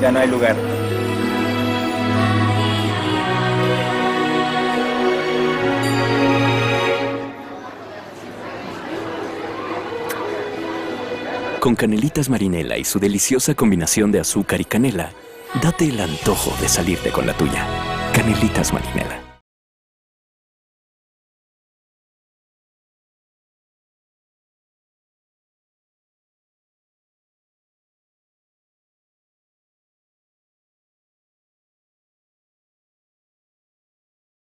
ya no hay lugar. Con Canelitas Marinela y su deliciosa combinación de azúcar y canela, date el antojo de salirte con la tuya. Canelitas Marinela.